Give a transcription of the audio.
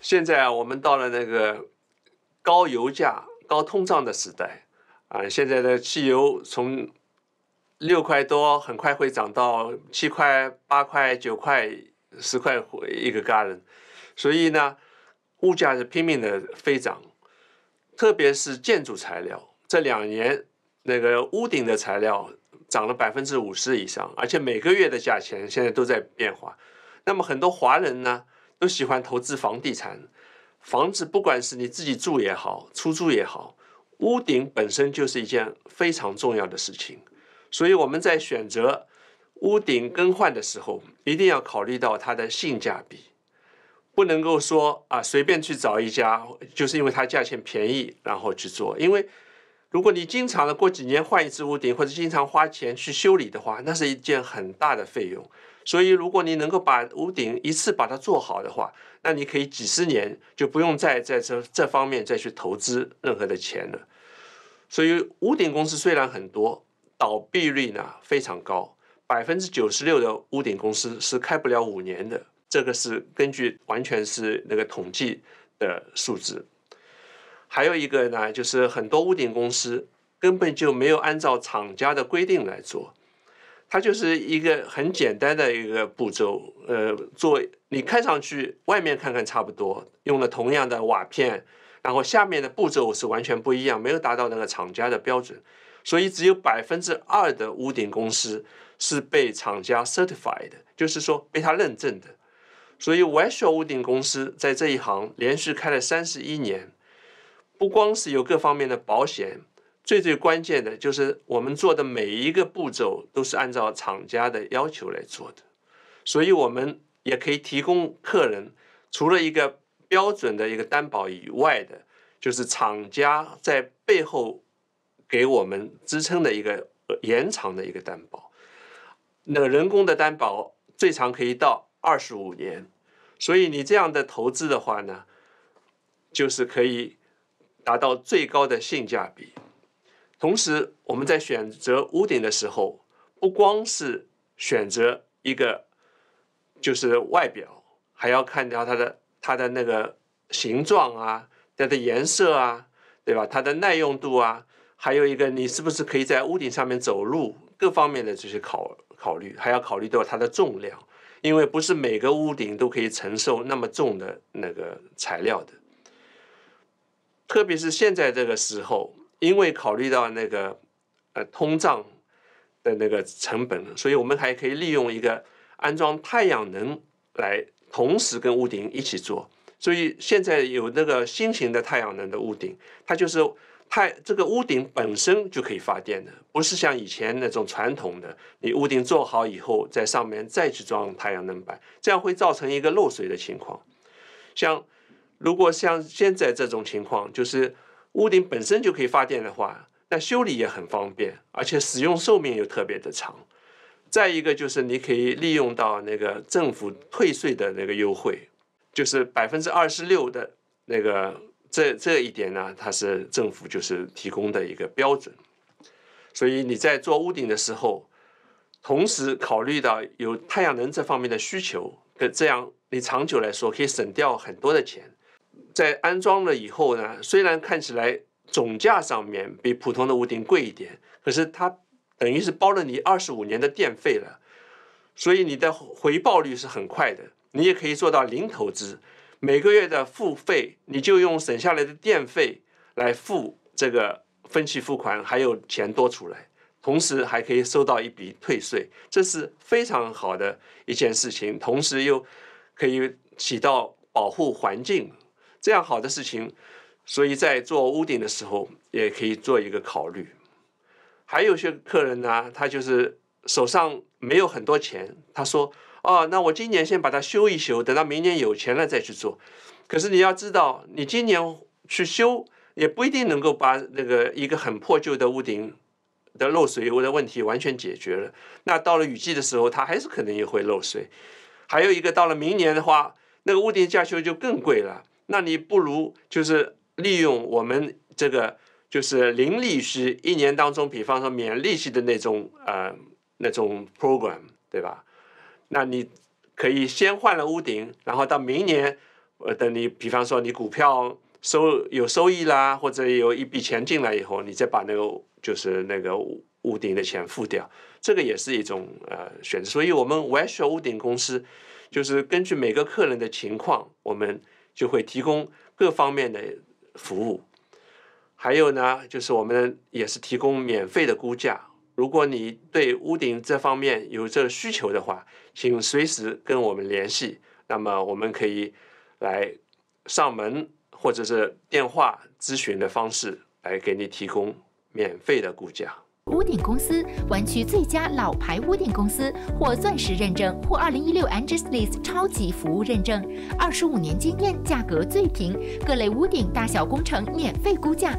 现在啊，我们到了那个高油价、高通胀的时代啊，现在的汽油从六块多，很快会涨到七块、八块、九块、十块一个 gallon，所以呢，物价是拼命的飞涨，特别是建筑材料，这两年那个屋顶的材料涨了百分之五十以上，而且每个月的价钱现在都在变化。那么很多华人呢？都喜欢投资房地产，房子不管是你自己住也好，出租也好，屋顶本身就是一件非常重要的事情。所以我们在选择屋顶更换的时候，一定要考虑到它的性价比，不能够说啊随便去找一家，就是因为它价钱便宜然后去做。因为如果你经常的过几年换一次屋顶，或者经常花钱去修理的话，那是一件很大的费用。所以，如果你能够把屋顶一次把它做好的话，那你可以几十年就不用再在这这方面再去投资任何的钱了。所以，屋顶公司虽然很多，倒闭率呢非常高，百分之九十六的屋顶公司是开不了五年的。这个是根据完全是那个统计的数字。还有一个呢，就是很多屋顶公司根本就没有按照厂家的规定来做。它就是一个很简单的一个步骤，呃，做你看上去外面看看差不多，用了同样的瓦片，然后下面的步骤是完全不一样，没有达到那个厂家的标准，所以只有百分之二的屋顶公司是被厂家 certified，就是说被他认证的。所以 w e s h o 屋顶公司在这一行连续开了三十一年，不光是有各方面的保险。最最关键的就是我们做的每一个步骤都是按照厂家的要求来做的，所以我们也可以提供客人除了一个标准的一个担保以外的，就是厂家在背后给我们支撑的一个延长的一个担保。那个人工的担保最长可以到二十五年，所以你这样的投资的话呢，就是可以达到最高的性价比。同时，我们在选择屋顶的时候，不光是选择一个就是外表，还要看到它的它的那个形状啊，它的颜色啊，对吧？它的耐用度啊，还有一个你是不是可以在屋顶上面走路，各方面的这些考考虑，还要考虑到它的重量，因为不是每个屋顶都可以承受那么重的那个材料的，特别是现在这个时候。因为考虑到那个呃通胀的那个成本，所以我们还可以利用一个安装太阳能来同时跟屋顶一起做。所以现在有那个新型的太阳能的屋顶，它就是太这个屋顶本身就可以发电的，不是像以前那种传统的，你屋顶做好以后在上面再去装太阳能板，这样会造成一个漏水的情况。像如果像现在这种情况，就是。屋顶本身就可以发电的话，那修理也很方便，而且使用寿命又特别的长。再一个就是你可以利用到那个政府退税的那个优惠，就是百分之二十六的那个这这一点呢，它是政府就是提供的一个标准。所以你在做屋顶的时候，同时考虑到有太阳能这方面的需求，跟这样你长久来说可以省掉很多的钱。在安装了以后呢，虽然看起来总价上面比普通的屋顶贵一点，可是它等于是包了你二十五年的电费了，所以你的回报率是很快的。你也可以做到零投资，每个月的付费你就用省下来的电费来付这个分期付款，还有钱多出来，同时还可以收到一笔退税，这是非常好的一件事情，同时又可以起到保护环境。这样好的事情，所以在做屋顶的时候也可以做一个考虑。还有些客人呢，他就是手上没有很多钱，他说：“哦，那我今年先把它修一修，等到明年有钱了再去做。”可是你要知道，你今年去修也不一定能够把那个一个很破旧的屋顶的漏水我的问题完全解决了。那到了雨季的时候，它还是可能也会漏水。还有一个，到了明年的话，那个屋顶加修就更贵了。那你不如就是利用我们这个就是零利息一年当中，比方说免利息的那种呃那种 program，对吧？那你可以先换了屋顶，然后到明年呃，等你比方说你股票收有收益啦，或者有一笔钱进来以后，你再把那个就是那个屋顶的钱付掉，这个也是一种呃选择。所以，我们 w e s h 屋顶公司就是根据每个客人的情况，我们就会提供各方面的服务。还有呢，就是我们也是提供免费的估价。如果你对屋顶这方面有这需求的话，请随时跟我们联系。那么我们可以来上门或者是电话咨询的方式来给你提供免费的估价。屋顶公司，湾区最佳老牌屋顶公司，获钻石认证，获二零一六 Angie's List 超级服务认证，二十五年经验，价格最平，各类屋顶大小工程免费估价。